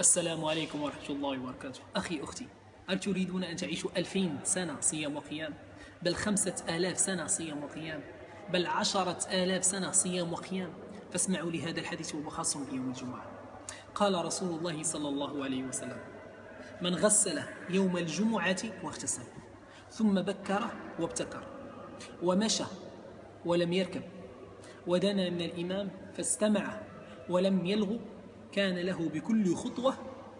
السلام عليكم ورحمة الله وبركاته. أخي أختي هل تريدون أن تعيشوا ألفين سنة صيام وقيام؟ بل خمسة آلاف سنة صيام وقيام؟ بل عشرة آلاف سنة صيام وقيام؟ فاسمعوا لهذا الحديث وهو بيوم الجمعة. قال رسول الله صلى الله عليه وسلم من غسل يوم الجمعة واغتسل ثم بكر وابتكر ومشى ولم يركب ودنا من الإمام فاستمع ولم يلغو كان له بكل خطوة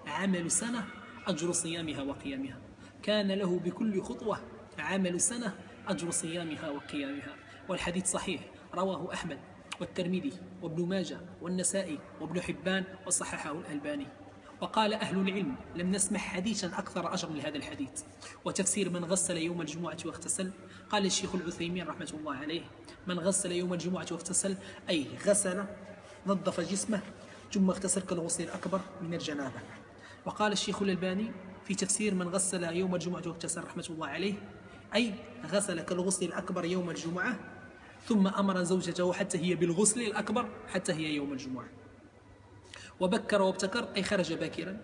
عمل سنة أجر صيامها وقيامها. كان له بكل خطوة عمل سنة أجر صيامها وقيامها. والحديث صحيح رواه أحمد والترمذي وابن ماجه والنسائي وابن حبان وصححه الألباني. وقال أهل العلم لم نسمع حديثا أكثر أجر من هذا الحديث. وتفسير من غسل يوم الجمعة واغتسل. قال الشيخ العثيمين رحمة الله عليه من غسل يوم الجمعة واغتسل أي غسل نظف جسمه ثم اغتسل كالغسل الأكبر من الجنابة وقال الشيخ الألباني في تفسير من غسل يوم الجمعة واغتسل رحمة الله عليه أي غسل كالغسل الأكبر يوم الجمعة ثم أمر زوجته حتى هي بالغسل الأكبر حتى هي يوم الجمعة. وبكر وابتكر أي خرج باكرا.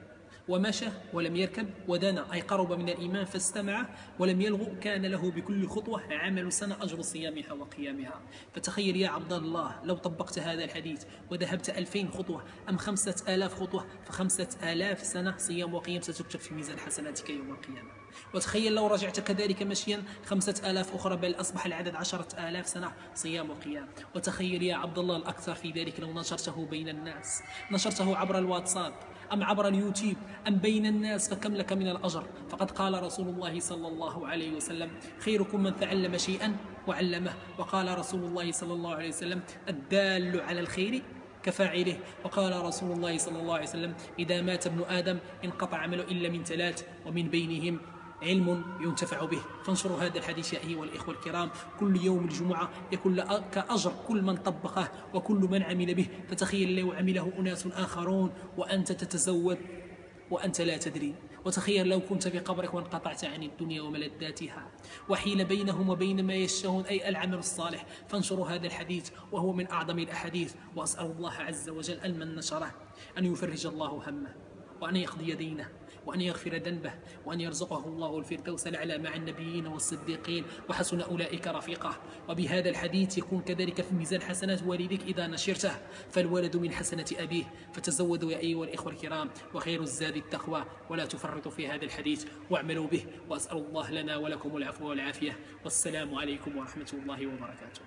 ومشى ولم يركب ودنا أي قرب من الإمام فاستمع ولم يلغو كان له بكل خطوة عمل سنة أجر صيامها وقيامها. فتخيل يا عبد الله لو طبقت هذا الحديث وذهبت ألفين خطوة أم خمسة آلاف خطوة فخمسة آلاف سنة صيام وقيام ستكتب في ميزان حسناتك يوم القيامة. وتخيل لو رجعت كذلك مشيا خمسة آلاف أخرى بل أصبح العدد عشرة آلاف سنة صيام وقيام. وتخيل يا عبد الله الأكثر في ذلك لو نشرته بين الناس. نشرته عبر الواتساب أم عبر اليوتيوب. أم بين الناس فكم لك من الأجر؟ فقد قال رسول الله صلى الله عليه وسلم خيركم من تعلم شيئا وعلمه. وقال رسول الله صلى الله عليه وسلم الدال على الخير كفاعله. وقال رسول الله صلى الله عليه وسلم إذا مات ابن آدم انقطع عمله إلا من ثلاث ومن بينهم علم ينتفع به. فانشروا هذا الحديث يا أيها الإخوة الكرام. كل يوم الجمعة يكون لك أجر كل من طبقه وكل من عمل به. فتخيل لو عمله أناس آخرون وأنت تتزود وأنت لا تدري. وتخيل لو كنت في قبرك وانقطعت عن الدنيا وملذاتها. وحيل بينهم وبين ما يشتهون أي العمل الصالح. فانشروا هذا الحديث وهو من أعظم الأحاديث. وأسأل الله عز وجل أن من نشره أن يفرج الله همه. وأن يقضي دينه وأن يغفر ذنبه وأن يرزقه الله الفردوس الأعلى مع النبيين والصديقين. وحسن أولئك رفيقه. وبهذا الحديث يكون كذلك في ميزان حسنات والدك إذا نشرته. فالولد من حسنة أبيه. فتزودوا يا أيها الإخوة الكرام وخير الزاد التقوى. ولا تفرطوا في هذا الحديث. واعملوا به. وأسأل الله لنا ولكم العفو والعافية. والسلام عليكم ورحمة الله وبركاته.